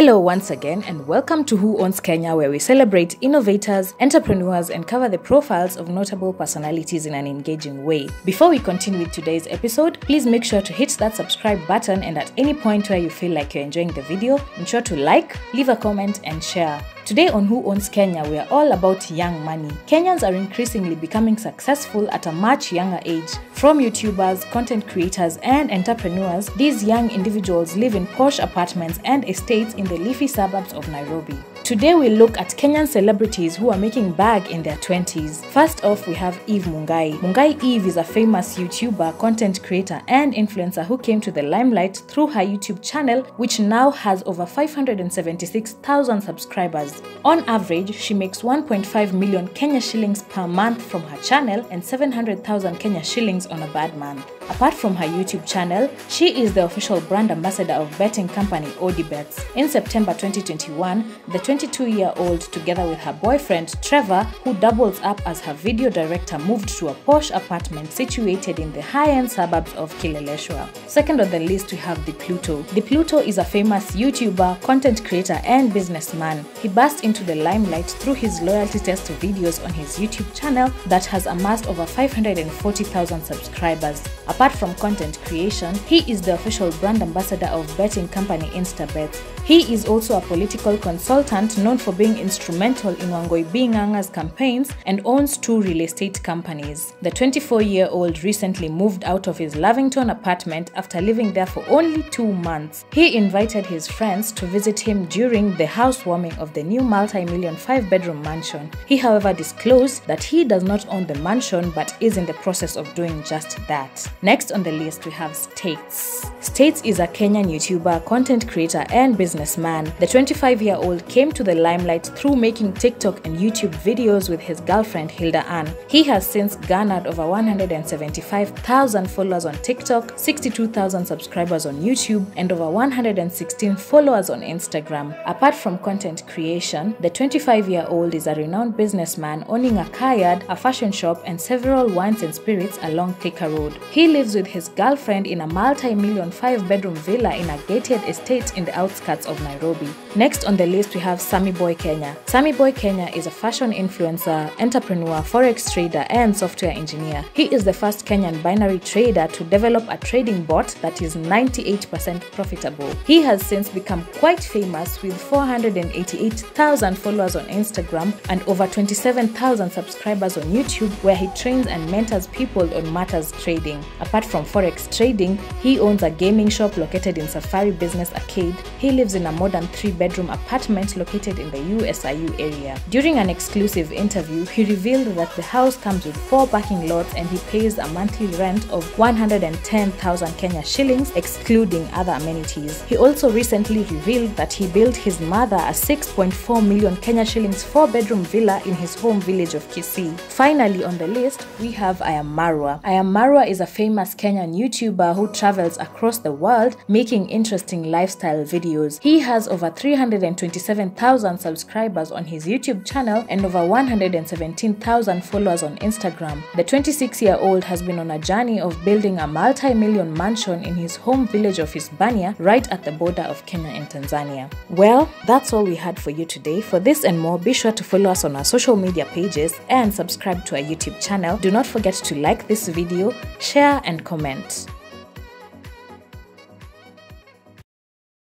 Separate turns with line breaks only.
Hello, once again, and welcome to Who Owns Kenya, where we celebrate innovators, entrepreneurs, and cover the profiles of notable personalities in an engaging way. Before we continue with today's episode, please make sure to hit that subscribe button, and at any point where you feel like you're enjoying the video, ensure to like, leave a comment, and share. Today on Who Owns Kenya, we are all about young money. Kenyans are increasingly becoming successful at a much younger age. From YouTubers, content creators, and entrepreneurs, these young individuals live in posh apartments and estates in the leafy suburbs of Nairobi. Today we look at Kenyan celebrities who are making bag in their 20s. First off, we have Eve Mungai. Mungai Eve is a famous YouTuber, content creator, and influencer who came to the limelight through her YouTube channel, which now has over 576,000 subscribers. On average, she makes 1.5 million Kenya shillings per month from her channel and 700,000 Kenya shillings on a bad month. Apart from her YouTube channel, she is the official brand ambassador of betting company OdiBets. In September 2021, the 22-year-old together with her boyfriend Trevor, who doubles up as her video director, moved to a posh apartment situated in the high-end suburbs of Kileleshwa. Second on the list we have The Pluto. The Pluto is a famous YouTuber, content creator and businessman. He burst into the limelight through his loyalty test videos on his YouTube channel that has amassed over 540,000 subscribers. Apart from content creation, he is the official brand ambassador of betting company InstaBet. He is also a political consultant known for being instrumental in Wangoi Binganga's campaigns and owns two real estate companies. The 24-year-old recently moved out of his Lavington apartment after living there for only two months. He invited his friends to visit him during the housewarming of the new multi-million five-bedroom mansion. He however disclosed that he does not own the mansion but is in the process of doing just that. Next on the list we have States. States is a Kenyan YouTuber, content creator and businessman. The 25-year-old came to the limelight through making TikTok and YouTube videos with his girlfriend Hilda Ann. He has since garnered over 175,000 followers on TikTok, 62,000 subscribers on YouTube, and over 116 followers on Instagram. Apart from content creation, the 25-year-old is a renowned businessman owning a car yard, a fashion shop, and several wines and spirits along Thika Road. He lives with his girlfriend in a multi-million five-bedroom villa in a gated estate in the outskirts of Nairobi. Next on the list we have Sammy Boy Kenya. Sammy Boy Kenya is a fashion influencer, entrepreneur, forex trader, and software engineer. He is the first Kenyan binary trader to develop a trading bot that is 98% profitable. He has since become quite famous with 488,000 followers on Instagram and over 27,000 subscribers on YouTube where he trains and mentors people on matters trading. Apart from forex trading, he owns a gaming shop located in Safari Business Arcade. He lives in a modern three-bedroom apartment located in the USIU area. During an exclusive interview, he revealed that the house comes with four parking lots and he pays a monthly rent of 110,000 Kenya shillings excluding other amenities. He also recently revealed that he built his mother a 6.4 million Kenya shillings four-bedroom villa in his home village of Kisii. Finally on the list, we have Ayamarwa. Ayamarwa is a famous Kenyan YouTuber who travels across the world making interesting lifestyle videos. He has over 327,000 subscribers on his YouTube channel and over 117,000 followers on Instagram. The 26-year-old has been on a journey of building a multi-million mansion in his home village of Isebania right at the border of Kenya and Tanzania. Well, that's all we had for you today. For this and more, be sure to follow us on our social media pages and subscribe to our YouTube channel. Do not forget to like this video, share and comment.